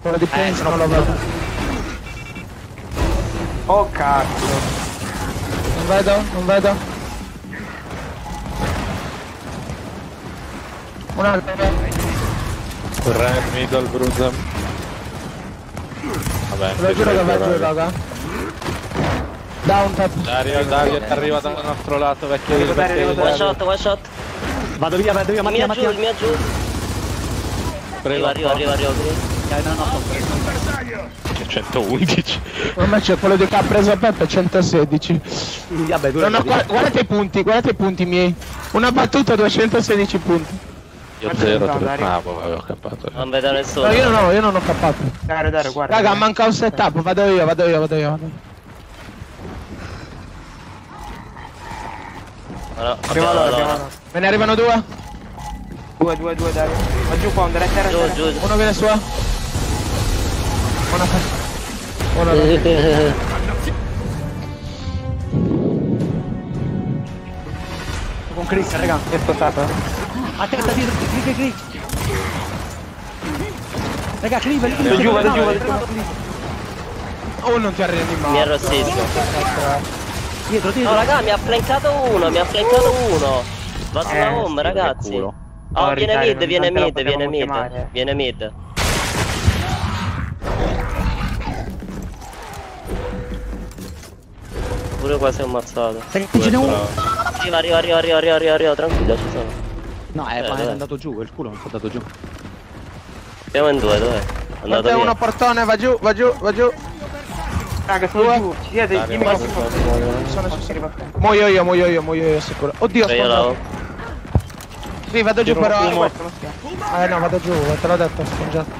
Quello di Prince non lo vedo. Oh cazzo. Non vedo, non vedo. Un altro. Re, middle, bruiser. Vabbè, Lo giuro che va giù, raga. Down tap. Dario, Dario arriva dal nostro lato, vecchio Arrivo, vecchio arrivo. One shot, one shot. Vado via, vado via, Il Mattia, mio giù, il mio giù. Prego, Arriva, arriva, arriva, arriva. Dai, no, no, C'è 111. Ormai c'è quello di che ha preso Peppe 116. Vabbè, tu Non ho, guarda- guardate i punti, guardate i punti miei. Una battuta 216 punti. Io Quanto 0, sono, 3. Dario? Ah, boh, avevo cappato. Non vedo nessuno. No, io non ho, io non ho cappato. Dario, Dario, guarda. Raga, manca un setup, vado io, vado io, vado io. vado io. Prima abbiamo loro. prima loro. Me ne arrivano due? Due, due, due, Dario. Va giù, Ponder, a terra, a Giù, terra. giù. Uno viene sua. Una fa. No. Con Chris, raga. Mi è spostato. Attenta dietro, clic, clic. Raga, clic, clic, Vado giù, vado giù, vado giù. Oh, non ti arrendi mai. Mi arrossisco. Dietro, dietro. No, raga, mi ha flancato uno, mi ha flancato uno. Va sulla Eh, home, sì, ragazzi. culo. Oh, No, viene mid, viene mid, viene mid. Viene mid. Pure quasi ammazzato. Ragazzi, ce n'è uno. Arriva, arriva, arriva, arriva, arriva, arriva, arriva, tranquillo, ci sono. No, eh, Eh, ma è andato giù, quel culo non è andato giù. Siamo in due, dov'è? Andato Guarda uno portone, va giù, va giù, va giù. Raga, sono giù. Ci siete? Che guarda, sono. arrivare? Muoio io, muoio io, muoio io sicuro. Oddio, spongiato. Sì, vado giù però. Eh no, vado giù, te l'ho detto, spongiato.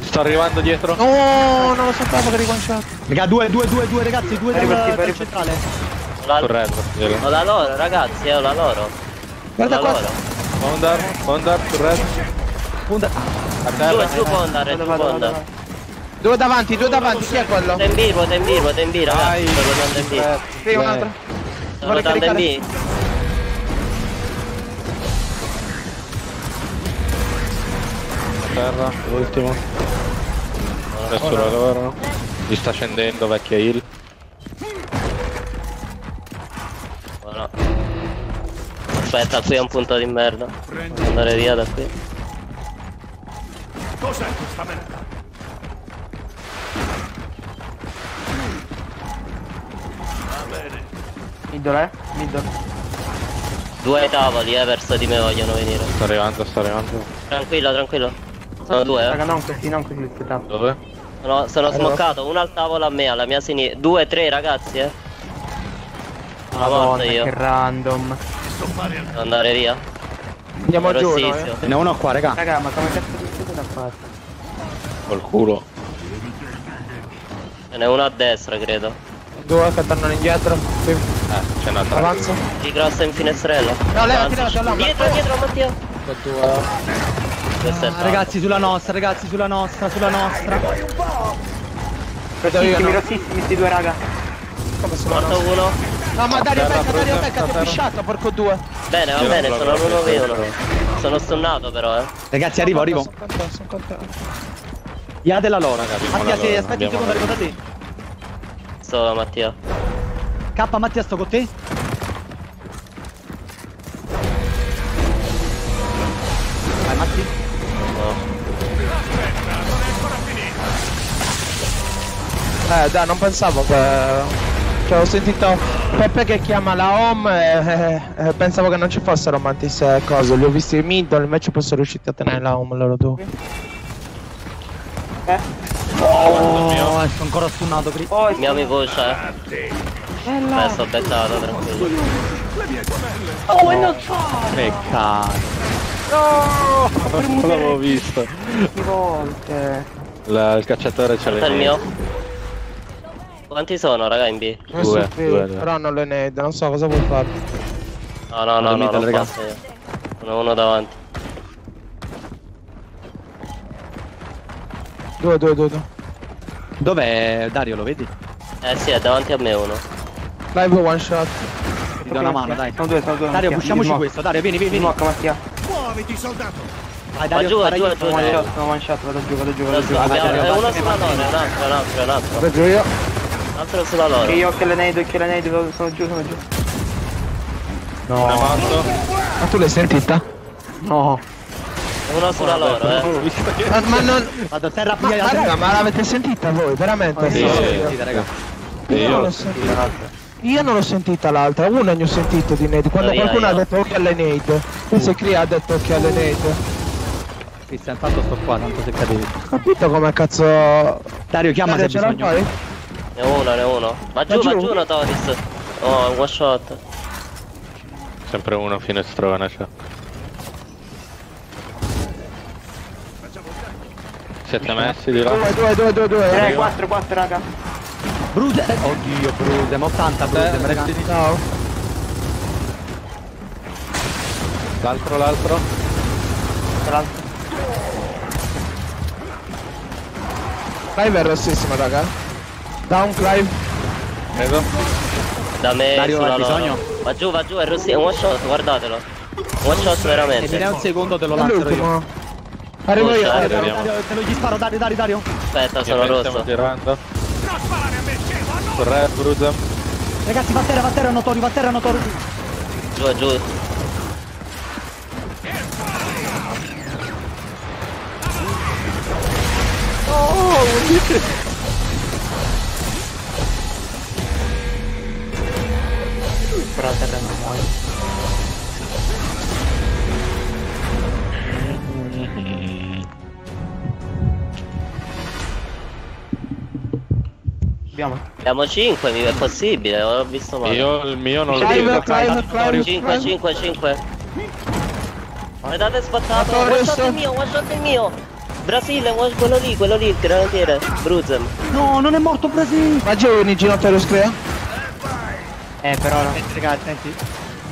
Sto arrivando dietro. No, non lo sapevo che eri one shot. Raga, due, due, due, due, ragazzi, due dal, dal centrale. La, Corretto, ho la loro, ragazzi, eh, ho la loro. Guarda la qua. loro. Pondar, Pondar, corretto. Punta. A Giù, terra. giù andare, Vado, giù vado, può vado, andare. vado. Due davanti, due davanti, chi è quello? B, ruota in B, ruota in B. Dai, Sto ruotando in B. corretto. Sì, un altro. Sto Vuole ruotando in caricare. B. A terra, l'ultimo. Adesso la loro. Gli sta scendendo, vecchia. Oh, no. Aspetta, qui è un punto di merda. Andare via da qui. Middle, eh? Middle. Due tavoli, eh, verso di me vogliono venire. Sto arrivando, sto arrivando. Tranquillo, tranquillo. Sono due, Raga, eh. non così, non così. Dove? Sono, sono Allora. smoccato, uno al tavolo a me, alla mia sinistra. Due, tre ragazzi, eh. Una Madonna, io. che random. Devo andare via. Andiamo giù, no, eh. Ce n'è uno qua, raga. Raga, ma come cazzo di siete da fare? Col culo. Ce n'è uno a destra, credo. Due che tornano indietro. Sì. Eh, c'è un'altra. Avanza. Di grossa in finestrella. No, leva, Avanti. tira, là, Dietro, dietro, Mattia. Due. Ah, ragazzi, sulla nostra, ragazzi, sulla nostra, sulla nostra. Rossissimi, rossissimi sti due, raga. Come sono? Morto uno. No, ma Dario, becca, Dario, becca, ti ho pisciato, porco due. Bene, va bene, sono uno. provo. Sono stunnato però, eh. Ragazzi, arrivo, arrivo. Sono contento, sono contento. Ia della loro. abbiamo Mattia, se aspetti un secondo, la arrivo da te. Sto Mattia. K, Mattia, sto con te. Vai, Matti. No. Eh, dai, non pensavo che... Cioè, ho sentito Peppe che chiama la home e eh, eh, pensavo che non ci fossero Mantis e cose. Li ho visti in middle, invece poi sono riusciti a tenere la home loro due. Eh? Oh, sto ancora stunnato, Chris. Oh, Mi ami voce, eh. bella. Eh, sto beccato, tranquillo. Che cazzo. No! Non l'avevo visto. Di volte. La- il cacciatore ce Porta il l'ha. mio. Quanti sono, raga, in B? Non Due, due, due. però non le nade, non so cosa vuoi fare. No, no, no, no, raga. posso io. Sono uno davanti. Due, due, due, due. Dov'è Dario, lo vedi? Eh sì, è davanti a me uno. Live one shot. Ti do una mano, dai. Sono due, sono due. Dario, Mattia. pushiamoci Di questo. Dario, vieni, vieni, smoke. vieni. Di smoke, Mattia. Vai, Va giù, giù, giù. One eh. shot, one shot, vado giù, vado giù, Lo vado giù. vai, abbiamo- Dario, è uno sulla vai. un altro, un altro, un altro. Vedo io. Un altro sulla loro. E io che le nade, che le nade, sono giù, sono giù. Morto. Ma tu l'hai sentita? No. Uno sulla loro, eh. Ma, ma non. Vado a terra, Ma, ma raga, ma l'avete sentita voi? Veramente? Sì, Io- sì. Sentite, raga. Io non Io l'ho sentita. Io non l'ho sentita l'altra, una ne ho sentito di Nate. Quando Io, qualcuno io. ha detto occhio alle Nate. Qui si crea ha detto occhio alle Nate. Cristian, tanto sto qua, tanto se cadevi. Capito come cazzo. Dario, chiama se Dario, ce la bisogno. fai? Ne ho uno, ne ho uno. Va giù, va giù? giù, Notoris. Oh, un one shot. sempre uno finestrone c'è. Siete messi di là? Due, due, due, due, due. 3, eh. 4, 4, raga. Bruse. Oddio, Brusem, 80 Brusem, raga. Ciao. L'altro, l'altro? L'altro. Clive è rossissimo, raga. Down, Clive. Vedo. Da me Dario, sulla bisogno? Va giù, va giù, è rossi, è un one shot, guardatelo. One shot E mi veramente. dai un secondo, te lo lancio io. Arrivo io. Forse, arrivo. Dario, Dario, te lo gli sparo, Dario, Dario, Dario. Aspetta, sono rosso. Stiamo tirando. Corre, Bruzem. Ragazzi, va a terra, va a terra, notorio, va a terra, notorio. Giù, giù. Però a terra non muoio. Abbiamo. Siamo 5, mi è possibile, ho visto male. Io il mio non lo vedo. Clive, Clive. 5, 5, 5. Guardate sbattato, Ma one shot il mio, one shot il mio. Brasile, quello lì, quello lì, il granatiere. Bruzem. No, non è morto Brasile. Ma non te lo scrive? Eh, però no. Senti, raga, senti.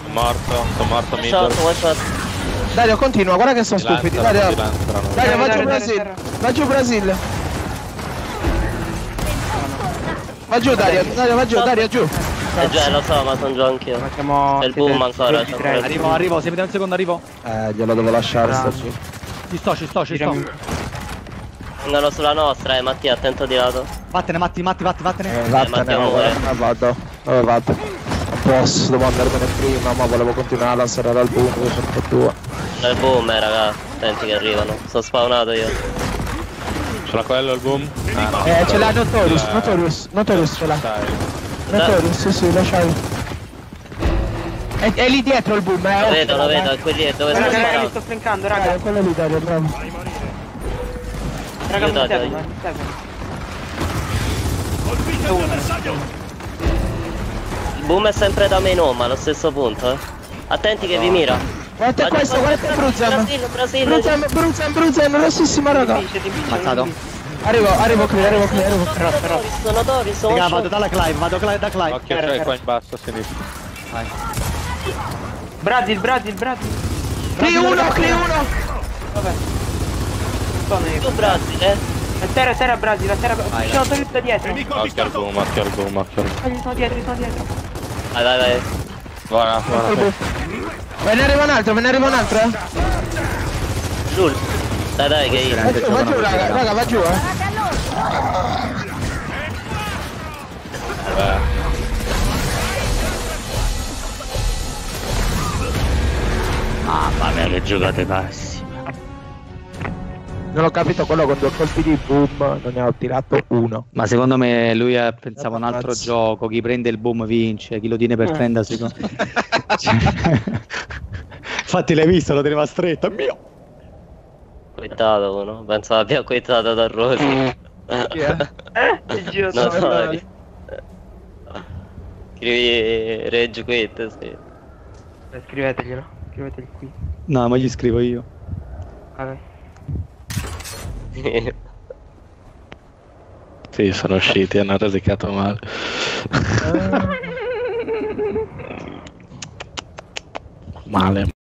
Sono morto, sono morto One middle. shot, one shot. Dario, continua, guarda che sono stupidi. Dario. Dario, va Dario, giù Brasile. Dario. Va giù Brasile. Va giù Dario, Dario, va giù, Dario, giù. Eh già, lo so, ma sono giù anch'io. Ma siamo. C'è il boom ancora, c'è ancora il Arrivo, arrivo, se mi dai un secondo arrivo. Eh, glielo devo lasciare sto giù. Ci sto, ci sto, ci sto. Vengono sulla nostra, eh, Mattia, attento di lato. Vattene, Matti, Matti, Matti, vattene. Eh, vattene, vabbè, ora. eh, vado. Dove vado? Non posso, devo andarmene prima, ma volevo continuare a lanciare dal boom, che per tua. Il boom, eh, raga. Attenti che arrivano. Sono spawnato io. L'ha quello il boom? Ah no. Eh, ce l'ha Notorious, Eh, Notorious, Notorious ce l'ha. Dai. Notorious, sì, sì, lasciai. È, è lì dietro il boom, eh. Lo occhio, vedo, lo vedo, è quelli dove sono Raga, raga, mi sto flankando, raga. quello lì, Dario, bravo. Raga, mi Aiutate, servono, aiutate. mi servono. Il boom è sempre da main home, allo stesso punto, eh. Attenti che vi mira. Guarda questo, guarda. Brasile, Brasile. Bruzem, Bruzem, Bruzem, rossissima raga. Ammazzato. Arrivo, arrivo qui, arrivo qui, arrivo qui. Sono Notoris, sono Notoris, sono Raga, vado dalla Clive, vado da Clive. Occhio c'è qua in basso a sinistra. Vai. Brazil, Brazil, Brazil. Cli 1, Cli 1. Vabbè. Tu Brasile, eh. A terra, a terra, Brazil, a terra. Vai, Sono tornato da dietro. Occhio al boom, occhio al boom, occhio al boom. Sono dietro, sono dietro. Vai, vai, vai. Buona, buona. Ve ne arriva un altro, ve ne arriva un altro, eh. Giù. Dai, dai, che io. Va giù, va giù, raga, raga, va giù, eh. Vabbè. Mamma mia, che giocate passi. Non ho capito quello con due colpi di boom, non ne ho tirato uno. Ma secondo me lui eh, pensava a un altro Ammazza. gioco, chi prende il boom vince, chi lo tiene per 30 secondi. Cioè, Infatti l'hai visto, lo teneva stretto, mio. Quittato uno. Penso abbia quittato da Rosy. È? Eh, il giro No, No, no, no. ri- Scrivi Rage Quit, sì. Scriveteglielo, scrivetegli qui. No, ma gli scrivo io. Vabbè. Sì, sono usciti, hanno rosicato male. male.